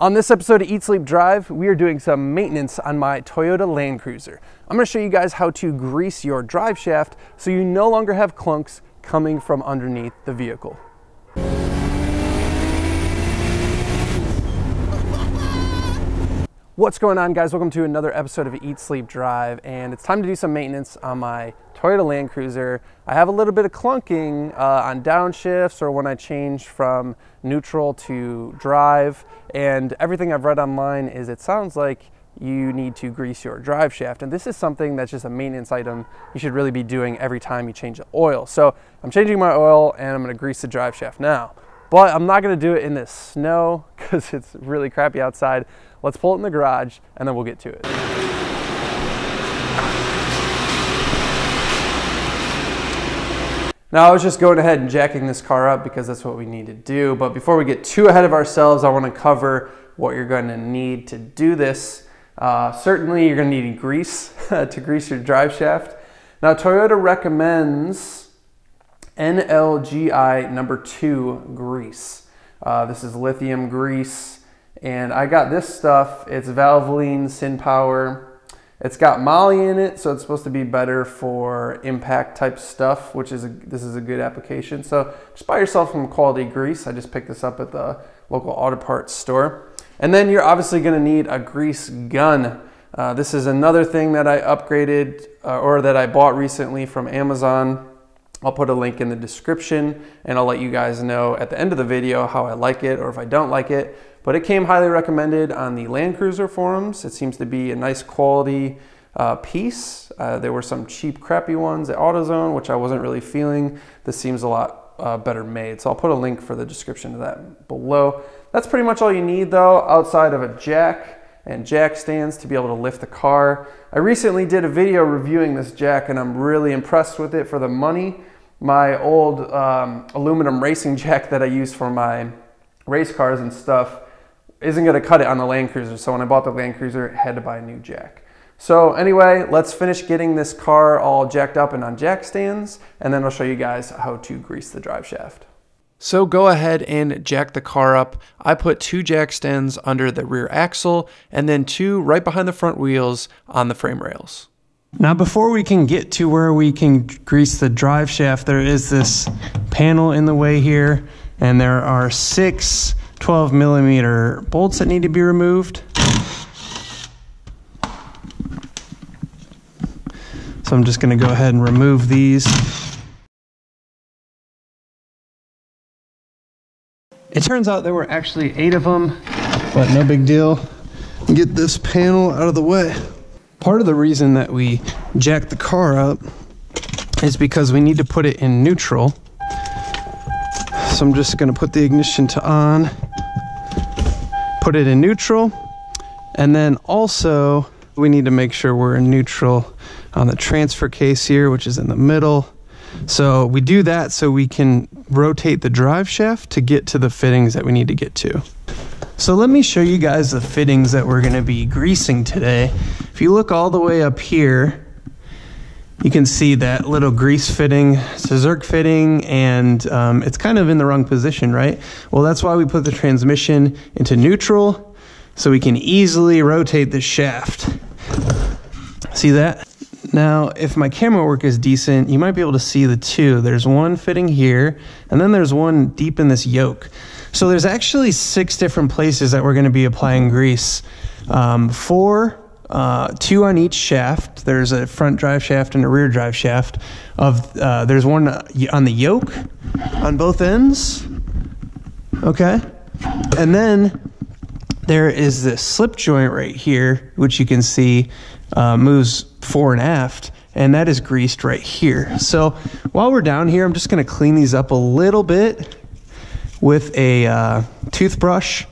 On this episode of Eat Sleep Drive, we are doing some maintenance on my Toyota Land Cruiser. I'm gonna show you guys how to grease your drive shaft so you no longer have clunks coming from underneath the vehicle. What's going on guys? Welcome to another episode of Eat Sleep Drive and it's time to do some maintenance on my Toyota Land Cruiser. I have a little bit of clunking uh, on downshifts or when I change from neutral to drive and everything I've read online is it sounds like you need to grease your drive shaft and this is something that's just a maintenance item you should really be doing every time you change the oil. So I'm changing my oil and I'm going to grease the drive shaft now. But I'm not to do it in the snow because it's really crappy outside. Let's pull it in the garage and then we'll get to it. Now I was just going ahead and jacking this car up because that's what we need to do. But before we get too ahead of ourselves, I want to cover what you're going to need to do this. Uh, certainly you're going to need grease to grease your drive shaft. Now Toyota recommends NLGI number two grease. Uh, this is lithium grease. And I got this stuff. It's Valvoline SynPower. It's got moly in it, so it's supposed to be better for impact type stuff, which is a, this is a good application. So just buy yourself some quality grease. I just picked this up at the local auto parts store. And then you're obviously gonna need a grease gun. Uh, this is another thing that I upgraded uh, or that I bought recently from Amazon. I'll put a link in the description and I'll let you guys know at the end of the video how I like it or if I don't like it. But it came highly recommended on the Land Cruiser forums. It seems to be a nice quality uh, piece. Uh, there were some cheap, crappy ones at AutoZone, which I wasn't really feeling. This seems a lot uh, better made. So I'll put a link for the description of that below. That's pretty much all you need though, outside of a jack and jack stands to be able to lift the car. I recently did a video reviewing this jack and I'm really impressed with it for the money. My old um, aluminum racing jack that I use for my race cars and stuff isn't going to cut it on the Land Cruiser. So when I bought the Land Cruiser, I had to buy a new jack. So anyway, let's finish getting this car all jacked up and on jack stands, and then I'll show you guys how to grease the drive shaft. So go ahead and jack the car up. I put two jack stands under the rear axle and then two right behind the front wheels on the frame rails. Now before we can get to where we can grease the drive shaft, there is this panel in the way here and there are six 12 millimeter bolts that need to be removed. So I'm just going to go ahead and remove these. It turns out there were actually eight of them, but no big deal. Get this panel out of the way. Part of the reason that we jack the car up is because we need to put it in neutral. So I'm just going to put the ignition to on put it in neutral. And then also we need to make sure we're in neutral on the transfer case here, which is in the middle. So we do that so we can rotate the drive shaft to get to the fittings that we need to get to. So let me show you guys the fittings that we're gonna be greasing today. If you look all the way up here, you can see that little grease fitting, it's a Zerk fitting, and um, it's kind of in the wrong position, right? Well, that's why we put the transmission into neutral, so we can easily rotate the shaft. See that? Now, if my camera work is decent, you might be able to see the two. There's one fitting here, and then there's one deep in this yoke. So there's actually six different places that we're gonna be applying grease. Um, four uh, two on each shaft. There's a front drive shaft and a rear drive shaft. Of uh, there's one on the yoke on both ends. Okay, and then there is this slip joint right here, which you can see uh, moves fore and aft, and that is greased right here. So while we're down here, I'm just going to clean these up a little bit with a uh, toothbrush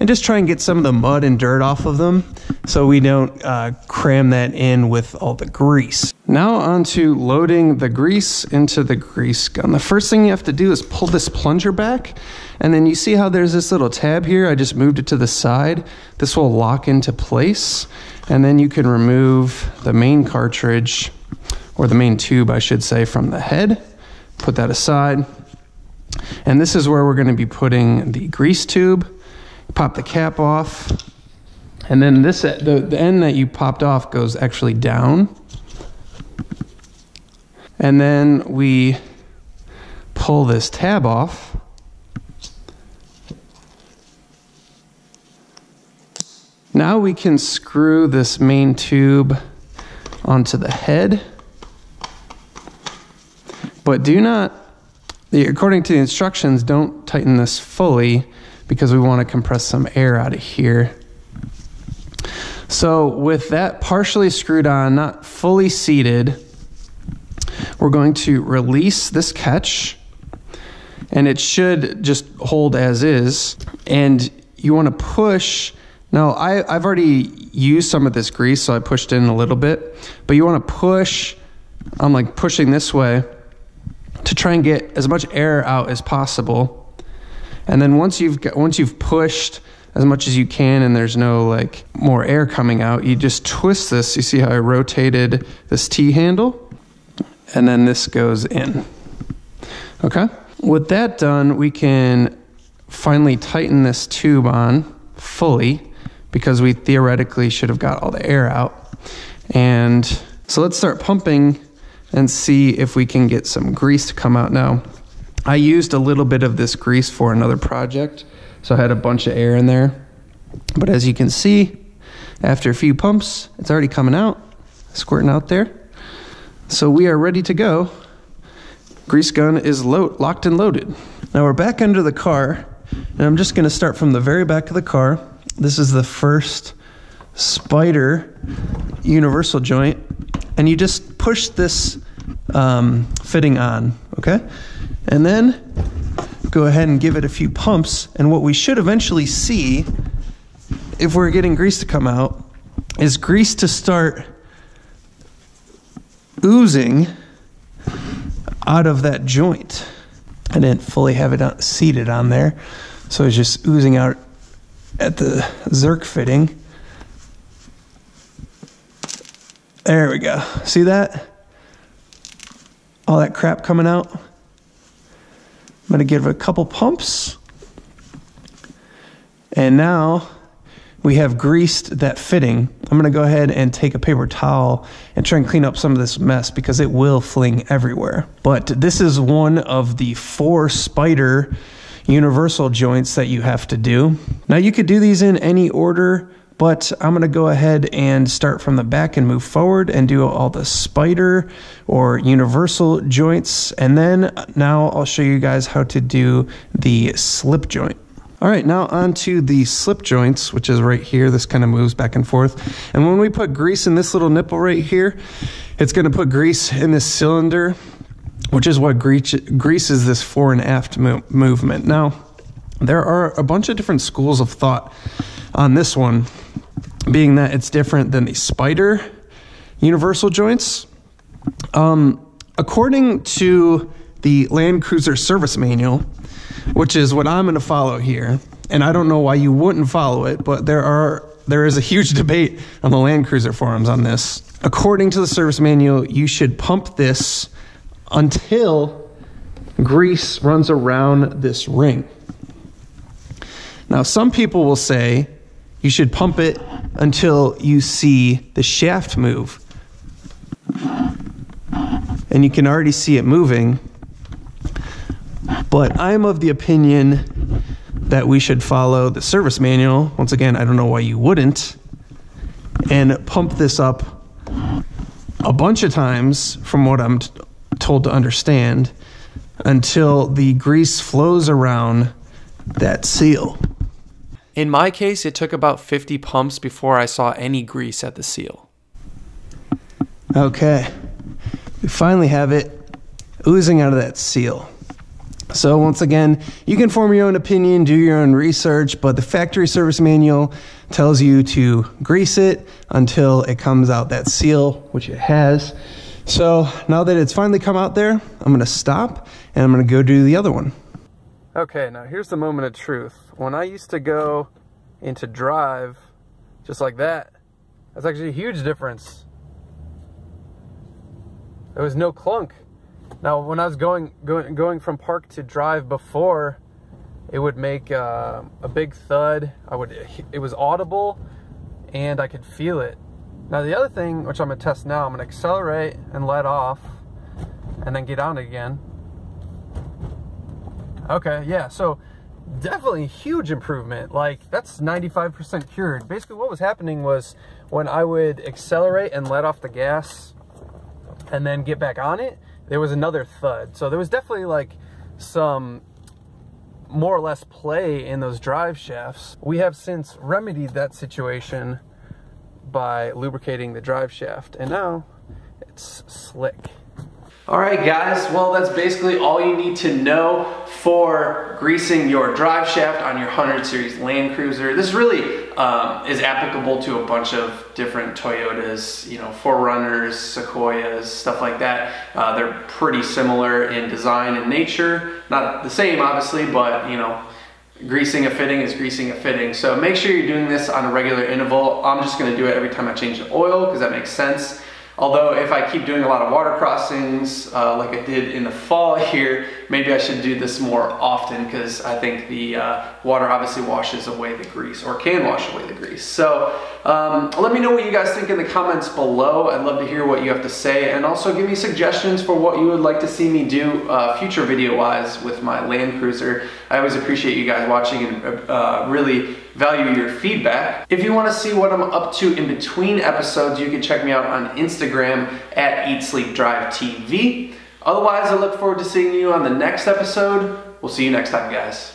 and just try and get some of the mud and dirt off of them so we don't uh, cram that in with all the grease. Now on to loading the grease into the grease gun. The first thing you have to do is pull this plunger back and then you see how there's this little tab here? I just moved it to the side. This will lock into place and then you can remove the main cartridge or the main tube I should say from the head. Put that aside. And this is where we're going to be putting the grease tube pop the cap off. And then this, the, the end that you popped off goes actually down. And then we pull this tab off. Now we can screw this main tube onto the head. But do not, according to the instructions, don't tighten this fully because we want to compress some air out of here. So with that partially screwed on, not fully seated, we're going to release this catch and it should just hold as is. And you want to push. Now, I, I've already used some of this grease, so I pushed in a little bit, but you want to push. I'm like pushing this way to try and get as much air out as possible. And then once you've got, once you've pushed as much as you can and there's no like more air coming out, you just twist this. You see how I rotated this T handle? and then this goes in. Okay? With that done, we can finally tighten this tube on fully because we theoretically should have got all the air out. And so let's start pumping and see if we can get some grease to come out now. I used a little bit of this grease for another project, so I had a bunch of air in there. But as you can see, after a few pumps, it's already coming out, squirting out there. So we are ready to go. Grease gun is locked and loaded. Now we're back under the car, and I'm just going to start from the very back of the car. This is the first spider universal joint, and you just push this um, fitting on, okay? And then go ahead and give it a few pumps, and what we should eventually see, if we're getting grease to come out, is grease to start oozing out of that joint. I didn't fully have it seated on there, so it's just oozing out at the Zerk fitting. There we go. See that? All that crap coming out. Going to give it a couple pumps. And now we have greased that fitting. I'm going to go ahead and take a paper towel and try and clean up some of this mess because it will fling everywhere. But this is one of the four spider universal joints that you have to do. Now you could do these in any order, but I'm going to go ahead and start from the back and move forward and do all the spider or universal joints. And then now I'll show you guys how to do the slip joint. All right, now onto the slip joints, which is right here. This kind of moves back and forth. And when we put grease in this little nipple right here, it's going to put grease in this cylinder, which is what greases this fore and aft mo movement. Now, there are a bunch of different schools of thought on this one, being that it's different than the spider universal joints. Um, according to the Land Cruiser Service Manual, which is what I'm going to follow here. And I don't know why you wouldn't follow it, but there are there is a huge debate on the Land Cruiser forums on this. According to the service manual, you should pump this until grease runs around this ring. Now, some people will say you should pump it until you see the shaft move. And you can already see it moving but I'm of the opinion that we should follow the service manual. Once again, I don't know why you wouldn't. And pump this up a bunch of times, from what I'm told to understand, until the grease flows around that seal. In my case, it took about 50 pumps before I saw any grease at the seal. Okay. We finally have it oozing out of that seal. So, once again, you can form your own opinion, do your own research, but the factory service manual tells you to grease it until it comes out that seal, which it has. So, now that it's finally come out there, I'm going to stop and I'm going to go do the other one. Okay, now here's the moment of truth. When I used to go into drive just like that, that's actually a huge difference. There was no clunk. Now, when I was going going going from park to drive before, it would make uh, a big thud. I would, it was audible and I could feel it. Now the other thing, which I'm gonna test now, I'm gonna accelerate and let off and then get on again. Okay, yeah, so definitely huge improvement. Like that's 95% cured. Basically what was happening was when I would accelerate and let off the gas and then get back on it, there was another thud. So there was definitely like some more or less play in those drive shafts. We have since remedied that situation by lubricating the drive shaft and now it's slick. All right guys, well that's basically all you need to know for greasing your drive shaft on your 100 series Land Cruiser. This really um, is applicable to a bunch of different Toyotas, you know, 4Runners, Sequoias, stuff like that. Uh, they're pretty similar in design and nature. Not the same obviously, but you know, greasing a fitting is greasing a fitting. So make sure you're doing this on a regular interval. I'm just gonna do it every time I change the oil because that makes sense. Although if I keep doing a lot of water crossings uh, like I did in the fall here, maybe I should do this more often because I think the uh, water obviously washes away the grease or can wash away the grease. So um, let me know what you guys think in the comments below. I'd love to hear what you have to say and also give me suggestions for what you would like to see me do uh, future video wise with my Land Cruiser. I always appreciate you guys watching and uh, really value your feedback. If you want to see what I'm up to in between episodes, you can check me out on Instagram at Eat Sleep Drive TV. Otherwise, I look forward to seeing you on the next episode. We'll see you next time, guys.